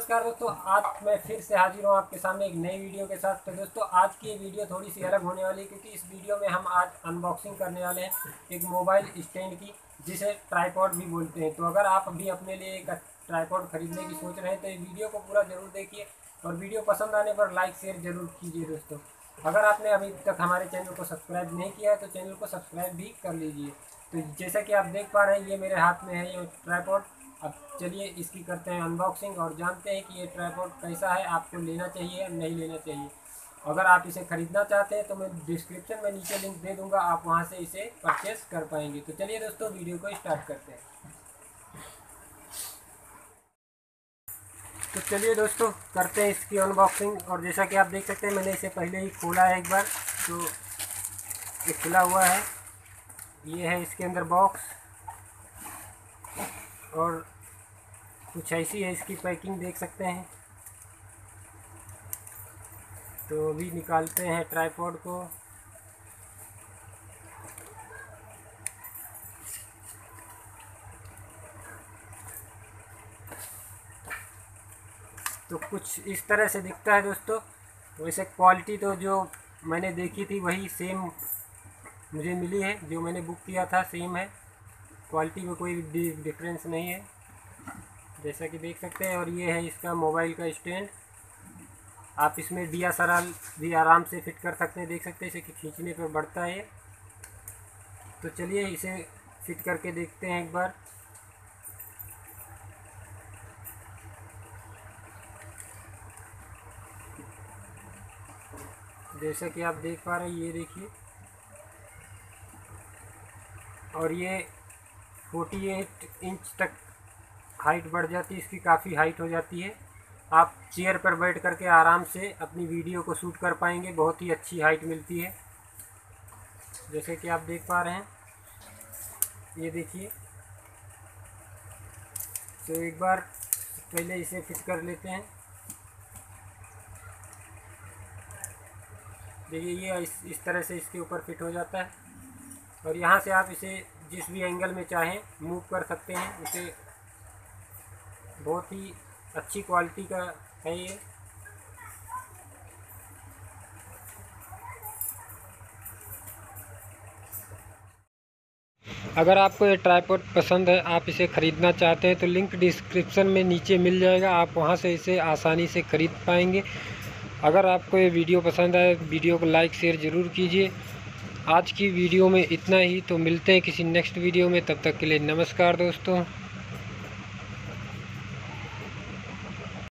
नमस्कार दोस्तों, आज मैं फिर से हाजिर हूँ आपके सामने एक नई वीडियो के साथ। तो दोस्तों, आज की वीडियो थोड़ी सी अलग होने वाली है, क्योंकि इस वीडियो में हम आज अनबॉक्सिंग करने वाले हैं एक मोबाइल स्टैंड की, जिसे ट्राईपॉड भी बोलते हैं। तो अगर आप भी अपने लिए एक ट्राईपॉड खरीदने की सोच रहे हैं तो ये वीडियो को पूरा ज़रूर देखिए और वीडियो पसंद आने पर लाइक शेयर ज़रूर कीजिए दोस्तों। अगर आपने अभी तक हमारे चैनल को सब्सक्राइब नहीं किया है तो चैनल को सब्सक्राइब भी कर लीजिए। तो जैसा कि आप देख पा रहे हैं, ये मेरे हाथ में है, ये ट्राईपॉड अब चलिए इसकी करते हैं अनबॉक्सिंग और जानते हैं कि ये ट्राईपोर्ट कैसा है, आपको लेना चाहिए या नहीं लेना चाहिए। अगर आप इसे ख़रीदना चाहते हैं तो मैं डिस्क्रिप्शन में नीचे लिंक दे दूँगा, आप वहाँ से इसे परचेस कर पाएँगे। तो चलिए दोस्तों वीडियो को स्टार्ट करते हैं। तो चलिए दोस्तों, करते हैं इसकी अनबॉक्सिंग और जैसा कि आप देख सकते हैं, मैंने इसे पहले ही खोला है एक बार। तो ये खुला हुआ है। ये है इसके अंदर बॉक्स और कुछ ऐसी है इसकी पैकिंग देख सकते हैं। तो अभी निकालते हैं ट्राईपॉड को। तो कुछ इस तरह से दिखता है दोस्तों। वैसे क्वालिटी तो जो मैंने देखी थी वही सेम मुझे मिली है, जो मैंने बुक किया था, सेम है। क्वालिटी में कोई डिफरेंस नहीं है। जैसा कि देख सकते हैं, और ये है इसका मोबाइल का स्टैंड। आप इसमें डी एस भी आराम से फिट कर सकते हैं। देख सकते हैं, इसे खींचने पर बढ़ता है। तो चलिए, इसे फिट करके देखते हैं एक बार। जैसा कि आप देख पा रहे हैं, ये देखिए। और ये 48 इंच तक हाइट बढ़ जाती है, इसकी काफ़ी हाइट हो जाती है। आप चेयर पर बैठ करके आराम से अपनी वीडियो को शूट कर पाएँगे, बहुत ही अच्छी हाइट मिलती है। जैसे कि आप देख पा रहे हैं, ये देखिए। तो एक बार पहले इसे फिट कर लेते हैं। देखिए, ये इस इस तरह से इसके ऊपर फिट हो जाता है। और यहाँ से आप इसे जिस भी एंगल में चाहें मूव कर सकते हैं, उसे बहुत ही अच्छी क्वालिटी का है ये। अगर आपको ये ट्राईपोड पसंद है, आप इसे ख़रीदना चाहते हैं तो लिंक डिस्क्रिप्शन में नीचे मिल जाएगा, आप वहाँ से इसे आसानी से ख़रीद पाएँगे। अगर आपको ये वीडियो पसंद आए, वीडियो को लाइक शेयर ज़रूर कीजिए। आज की वीडियो में इतना ही तो मिलते हैं किसी नेक्स्ट वीडियो में, तब तक के लिए नमस्कार दोस्तों।